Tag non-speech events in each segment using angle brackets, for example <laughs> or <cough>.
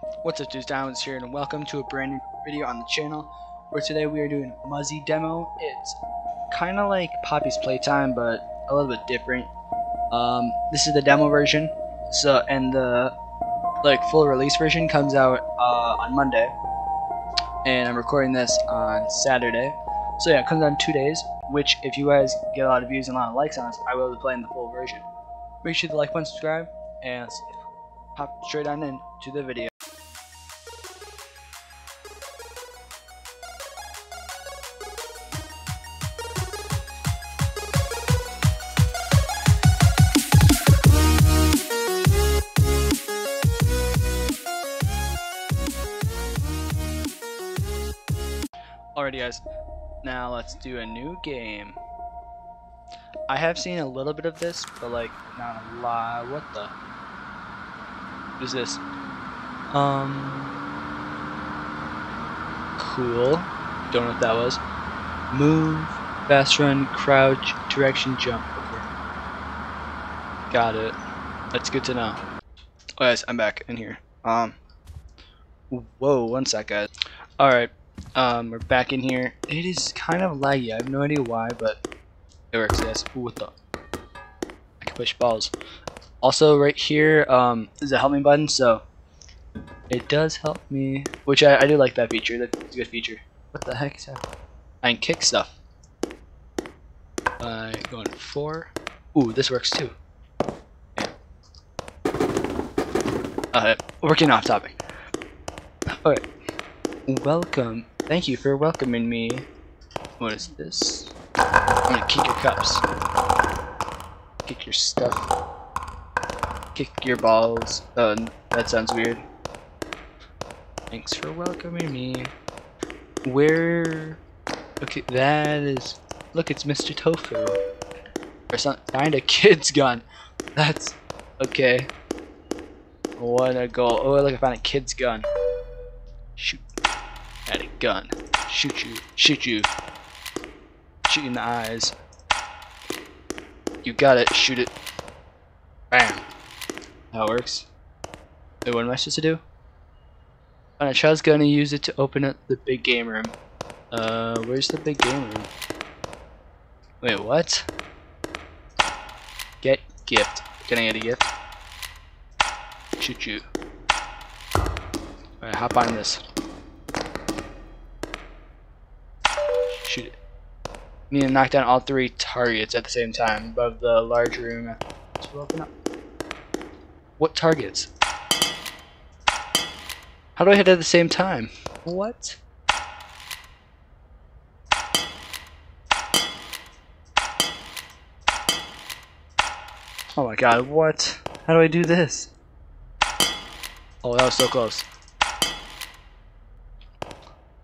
What's up dudes, Diamonds here and welcome to a brand new video on the channel where today we are doing MUZY demo. It's kinda like Poppy's Playtime but a little bit different. Um, this is the demo version, so and the like full release version comes out uh, on Monday and I'm recording this on Saturday. So yeah, it comes out in two days, which if you guys get a lot of views and a lot of likes on this, I will be playing the full version. Make sure to like button, subscribe, and hop straight on in to the video. Guys, now let's do a new game. I have seen a little bit of this, but like not a lot. What the? Who's this? Um, cool. Don't know what that was. Move, fast run, crouch, direction, jump. Got it. That's good to know. Oh, guys, I'm back in here. Um, whoa, one sec, guys. All right, um, we're back in here. It is kind of laggy. I have no idea why, but it works. Yes. Ooh, what the? I can push balls. Also, right here um, is a help me button, so it does help me, which I, I do like that feature. That's a good feature. What the heck is that? I can kick stuff. By going four. Ooh, this works too. Yeah. Uh, working off topic. Alright. Welcome. Thank you for welcoming me. What is this? I'm gonna kick your cups. Kick your stuff. Kick your balls. Uh, that sounds weird. Thanks for welcoming me. Where? Okay, that is. Look, it's Mr. Tofu. Or some find a kid's <laughs> gun. That's okay. What a goal! Oh, look, I found a kid's gun. Shoot. Had a gun. Shoot you. Shoot you. Shoot you in the eyes. You got it. Shoot it. Bam. That works. Wait, what am I supposed to do? And I was gonna use it to open up the big game room. Uh, where's the big game room? Wait, what? Get gift. Can I get a gift? Shoot you. Alright, hop on this. Need to knock down all three targets at the same time above the large room. What targets? How do I hit at the same time? What? Oh my god, what? How do I do this? Oh, that was so close.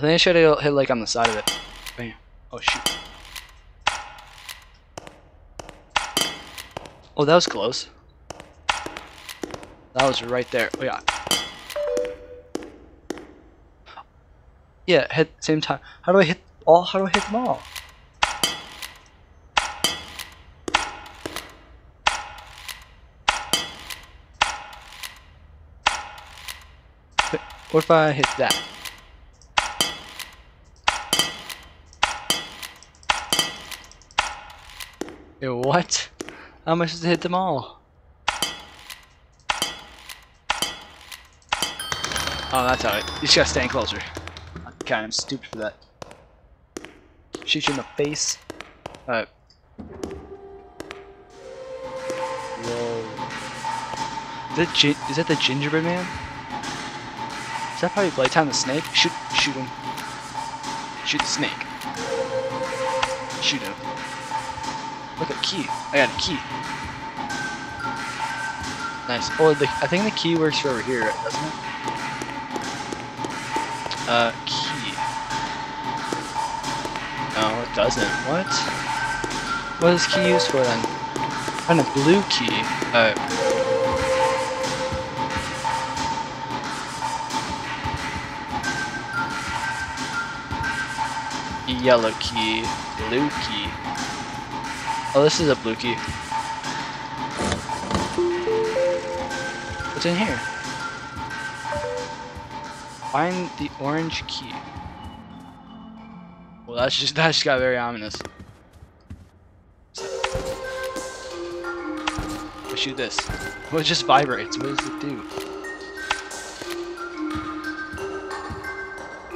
I think I should have hit like on the side of it. Bam. Oh shoot. Oh, that was close. That was right there. Oh yeah. Yeah, hit same time. How do I hit all? How do I hit them all? What if I hit that? What? How much I it hit them all? Oh, that's how it. You just gotta stand closer. God, I'm kind of stupid for that. Shoot you in the face. Alright. Whoa. Is that, is that the gingerbread man? Is that probably Playtime the snake? Shoot, shoot him. Shoot the snake. Shoot him. Look at key. I got a key. Nice. Oh, the, I think the key works for over here, doesn't it? Uh, key. No, it doesn't. What? What is key used for then? Find a blue key. Uh. Yellow key, blue key. Oh, this is a blue key. What's in here? Find the orange key. Well, that's just <laughs> that just got very ominous. I shoot this. Well, it just vibrates. What does it do?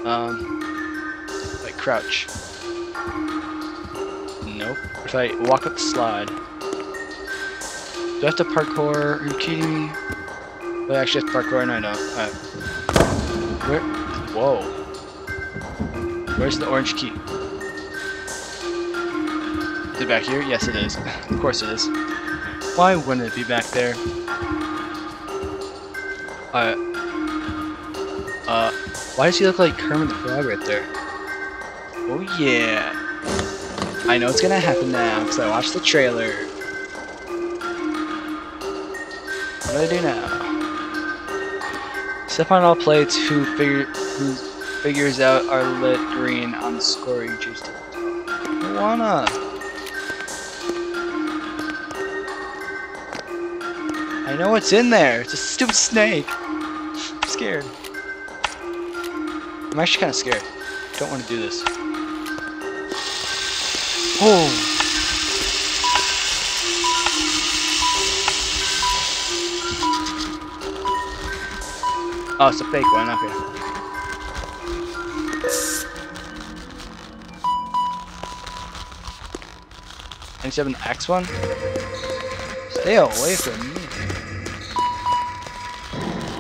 Um, like crouch. I walk up the slide, do I have to parkour? Are you kidding me? Well, actually, I have to parkour. No, I don't. Alright. Where? Whoa. Where's the orange key? Is it back here? Yes, it is. <laughs> of course it is. Why wouldn't it be back there? Uh. Uh. Why does he look like Kermit the Frog right there? Oh yeah. I know it's gonna happen now because I watched the trailer. What do I do now? Step on all plates who figure who figures out are lit green on the score you choose to. Moana. I know what's in there. It's a stupid snake. I'm scared. I'm actually kind of scared. Don't want to do this. Oh. Oh, it's a fake one. Okay. And you have an X one? Stay away from me.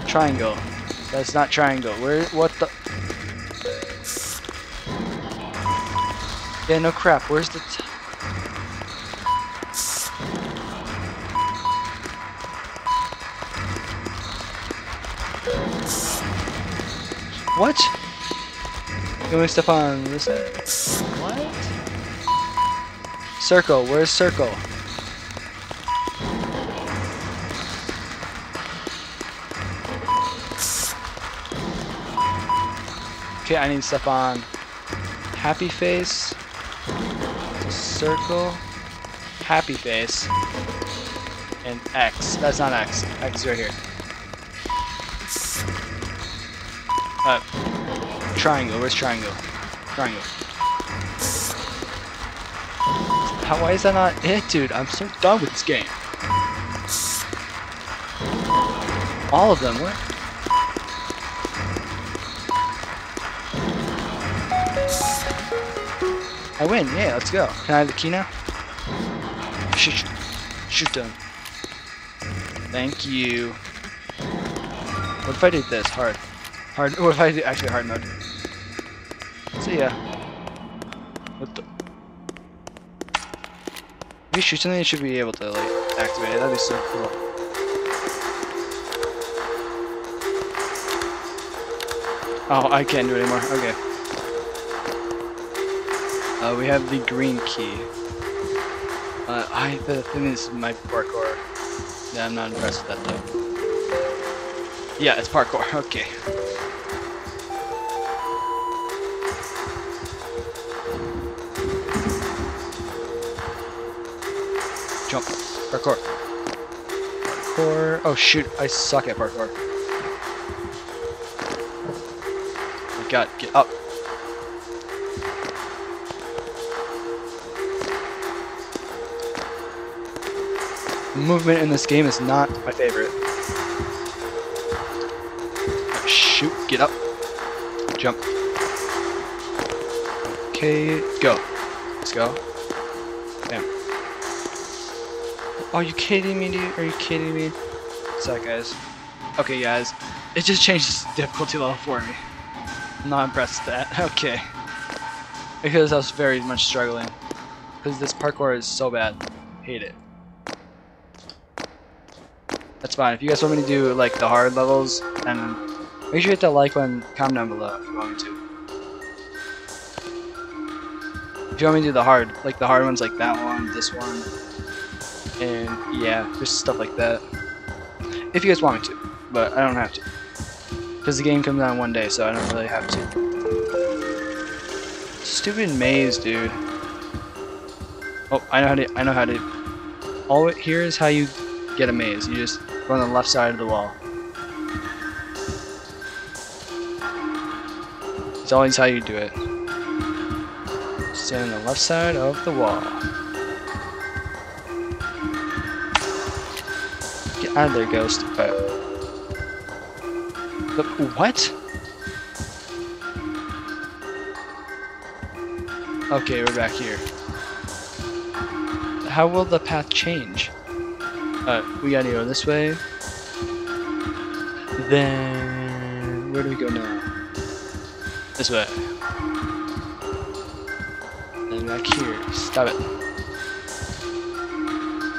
Triangle. That's not triangle. Where? What the? Yeah, no crap. Where's the? What? You want me step on this? What? Circle. Where's circle? Okay, I need to step on happy face, circle, happy face, and X. That's not X. X is right here. Uh, triangle. Where's triangle? Triangle. How, why is that not it, dude? I'm so done with this game. All of them. What? I win. Yeah, let's go. Can I have the key now? Shoot, shoot them. Thank you. What if I did this? Hard. Hard. <laughs> What if I do actually hard mode? See ya. What the? If you shoot something, you should be able to like activate it. That'd be so cool. Oh, I can't do it anymore. Okay. Uh, we have the green key. Uh, I the thing is my parkour. Yeah, I'm not impressed with that though. Yeah, it's parkour. <laughs> Okay. Jump. Parkour. Parkour. Oh shoot, I suck at parkour. Oh my god, get up. Movement in this game is not my favorite. Shoot, get up, jump. Okay, go. Let's go. Bam. Are you kidding me, dude? Are you kidding me? What's that, guys? Okay, guys. It just changed the difficulty level for me. I'm not impressed with that. <laughs> Okay. Because I was very much struggling. Because this parkour is so bad. Hate it. That's fine. If you guys want me to do like the hard levels, then make sure you hit that like button, comment down below if you want me to. If you want me to do the hard, like the hard ones like that one, this one, and yeah, just stuff like that. If you guys want me to, but I don't have to. Because the game comes out in one day, so I don't really have to. Stupid maze, dude. Oh, I know how to, I know how to, all it, here is how you get a maze. You just on the left side of the wall. It's always how you do it. Stand on the left side of the wall. Get out of there, ghost. Look, what? Okay, we're back here. How will the path change? Uh, we gotta go this way. Then, where do we go now? This way. And back here. Stop it.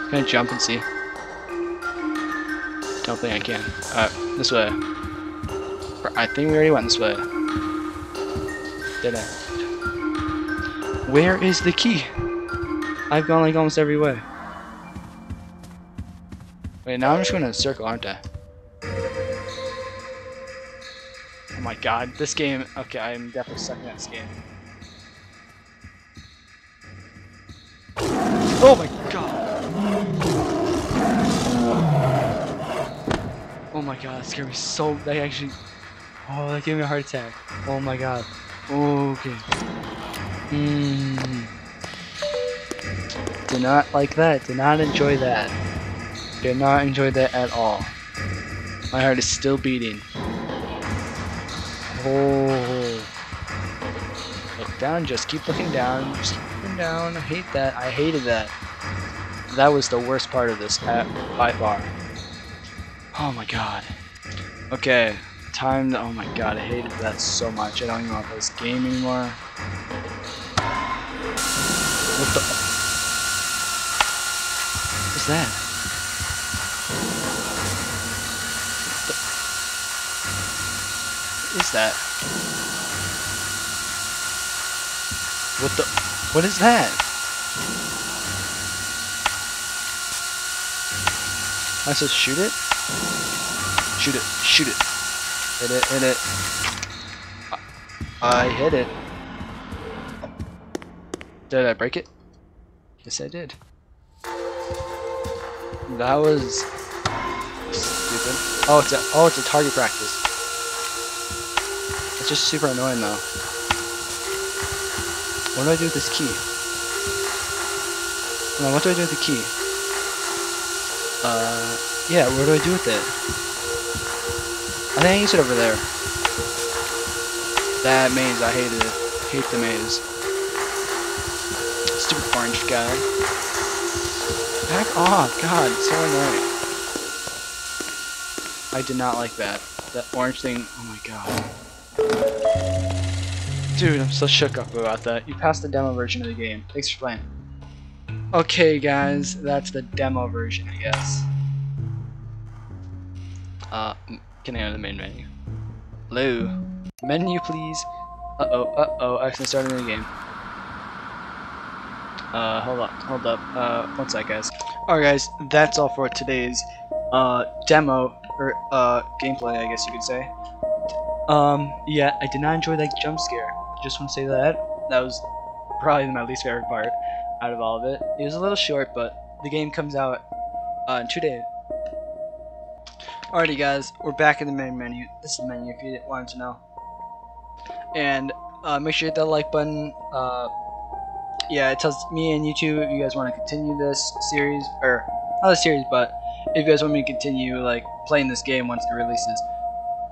Can I jump and see? Don't think I can. Uh, this way. I think we already went this way. Did I? Where is the key? I've gone like almost every way. Wait, now I'm just gonna circle, aren't I? Oh my god, this game. Okay, I'm definitely sucking at this game. Oh my god! Oh my god, that scared me so. They actually. Oh, that gave me a heart attack. Oh my god. Okay. Mmm. Did not like that. Did not enjoy that. Did not enjoy that at all. My heart is still beating. Oh. Look down, just keep looking down. Just keep looking down. I hate that. I hated that. That was the worst part of this at, by far. Oh my god. Okay. Time to, oh my god, I hated that so much. I don't even want this game anymore. What the? What's that? That? What the? What is that? I said shoot it? Shoot it, shoot it. Hit it, hit it. I hit it. Did I break it? Yes, I did. That was stupid. Oh, it's a oh, it's a target practice. It's just super annoying though. What do I do with this key? What do I do with the key? Uh, yeah, what do I do with it? I think I use it over there. That maze, I hated it. Hate the maze. Stupid orange guy. Back off, God, so annoying. I did not like that. That orange thing, oh my god. Dude, I'm so shook up about that. You passed the demo version of the game. Thanks for playing. Okay, guys, that's the demo version, I guess. Uh, can I go to the main menu? Hello? Menu, please. Uh-oh, uh-oh, I accidentally started a new game. Uh, hold up, hold up, uh, one sec, guys. Alright, guys, that's all for today's, uh, demo, or, uh, gameplay, I guess you could say. Um, yeah, I did not enjoy that jump scare. Just want to say that. That was probably my least favorite part out of all of it. It was a little short, but the game comes out, uh, in two days. Alrighty guys, we're back in the main menu. This is the menu if you wanted to know. And uh, make sure you hit that like button. Uh, yeah, it tells me and YouTube if you guys want to continue this series, or not a series, but if you guys want me to continue like playing this game once it releases.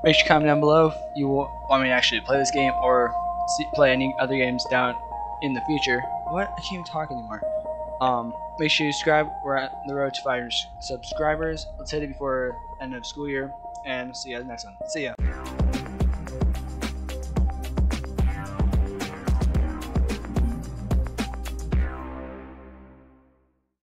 Make sure you comment down below if you want me to actually play this game or see, play any other games down in the future. What? I can't even talk anymore. Um, make sure you subscribe. We're at the road to 500 subscribers. Let's hit it before end of school year, and see you guys next one. See ya.